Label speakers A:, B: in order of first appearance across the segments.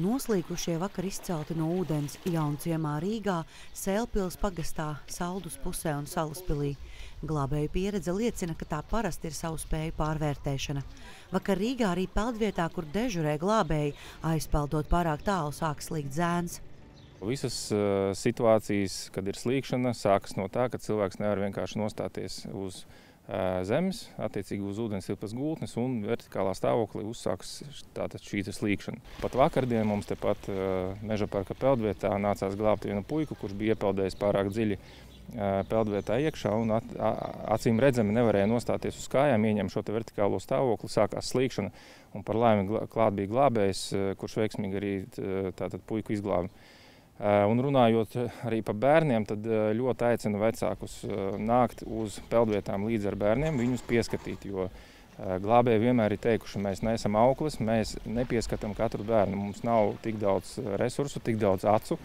A: Noslīkušie vakar izcelti no ūdens Jaunciemā Rīgā, Sēlpils pagastā, Saldus pusē un Salaspilī. Glābēju pieredze liecina, ka tā parasti ir savu spēju pārvērtēšana. Vakar Rīgā arī peldvietā, kur dežurē glābēji, aizpeldot pārāk tālu sāk slīgt zēns.
B: Visas uh, situācijas, kad ir slīkšana, sākas no tā, ka cilvēks nevar vienkārši nostāties uz zemes, attiecīgi uz ūdens tilpas gultnes un vertikālā stāvoklī uzsāks šī slīkšana. Pat vakardien mums tepat meža parka peldvietā nācās glābt vienu puiku, kurš bija iepeldējis pārāk dziļi peldvietā iekšā un at, acīm redzami nevarēja nostāties uz kājām, ieņem šo vertikālo stāvokli, sākās slīkšana un par laimi klāt bija glābējs, kurš veiksmīgi arī tātad puiku izglāba. Eh, un runājot arī par bērniem, tad eh, ļoti aicinu vecākus eh, nākt uz peldvietām līdz ar bērniem, viņus pieskatīt. Jo glābēji vienmēr ir teikuši, mēs neesam auklis, mēs nepieskatām katru bērnu. Mums nav tik daudz resursu, tik daudz acu.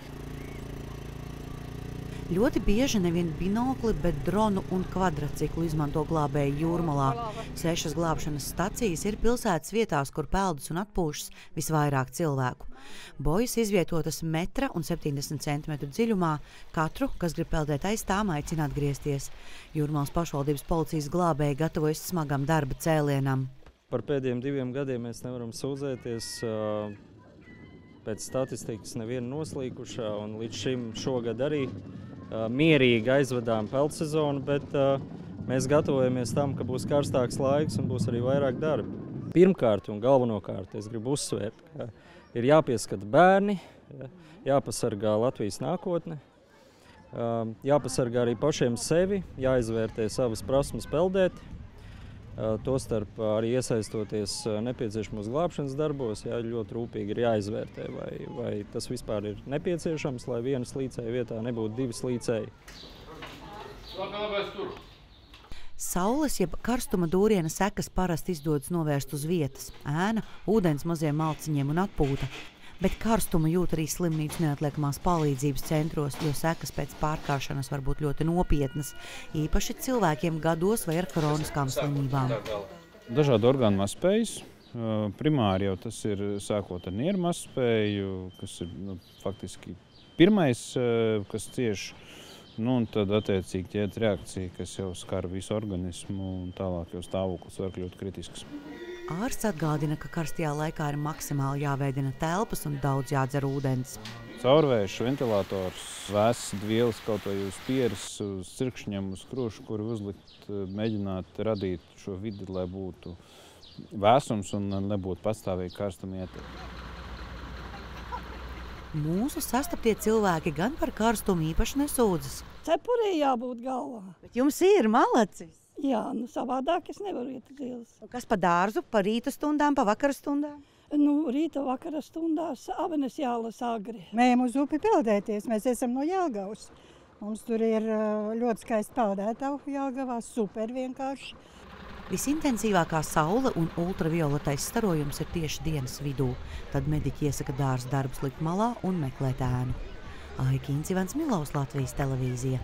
A: Ļoti bieži nevien binokli, bet dronu un kvadrciklu izmanto glābēji jūrmalā. Sešas glābšanas stacijas ir pilsētas vietās, kur peldas un atpūšas visvairāk cilvēku. Bojas izvietotas metra un 70 cm dziļumā. Katru, kas grib peldēt aiz tām, aicina atgriezties. Jūrmālas pašvaldības policijas glābēji gatavojas smagam darba cēlienam.
C: Par pēdējiem diviem gadiem mēs nevaram sūdzēties. Pēc statistikas neviena noslīkušā, un līdz šim šogad arī mierīgi aizvedām peldsezonu, bet mēs gatavojamies tam, ka būs karstāks laiks un būs arī vairāk darba. Pirmkārt un galvenokārt es gribu uzsvērt, ka ir jāpieskata bērni, jāpasargā Latvijas nākotne, jāpasargā arī pašiem sevi, jāizvērtē savas prasmes peldēt, Tostarp arī iesaistoties nepieciešamos glābšanas darbos, jā, ļoti rūpīgi ir jāizvērtē, vai, vai tas vispār ir nepieciešams, lai vienas līdzēja vietā nebūtu divas līdzēji.
A: Saules jeb karstuma dūriena sekas parasti izdodas novērst uz vietas - ēna, ūdens maziem malciņiem un atpūta bet karstumu jūt arī slimnīcu neatliekamās palīdzības centros, jo sekas pēc pārkāršanas var būt ļoti nopietnas, īpaši cilvēkiem gados vai ar kroniskām slimībām.
D: Dažādu orgānu mazspējas. Primāri jau tas ir sākot ar nieru mazspēju, kas ir nu, faktiski pirmais, kas cieši. Nu, tad, attiecīgi, ķēdes reakcija, kas jau skar visu organismu, un tālāk jau stāvoklis var kļūt kritisks.
A: Ārsts atgādina, ka karstajā laikā ir maksimāli jāveidina telpas un daudz jādzer ūdens.
D: Caurvējš, ventilators, vēsas vielas kaut vai uz pieres, uz cirkšņiem, uz krošu, kur uzlikt, mēģināt radīt šo vidi, lai būtu vēsums un nebūtu pastāvīgi karstam ietekmi.
A: Mūsu sastaptie cilvēki gan par karstumu īpaši nesūdzas.
E: Cepurē jābūt galvā.
A: Bet jums ir malacis.
E: Jā, nu savādāk es nevaru iet uz ielas.
A: Kas pa dārzu, pa rīta stundām, pa vakara stundām?
E: Nu, rīta vakara stundās avenes jālas agri.
F: Mējam uz upi peldēties, mēs esam no Jālgavas. Mums tur ir ļoti skaisti peldētavu Jālgavā, super vienkārši.
A: Visintensīvākā saule un ultravioletais starojums ir tieši dienas vidū. Tad mediķi iesaka dārza darbus likt malā un meklēt ēnu. Aiki Incivans Milaus Latvijas televīzija.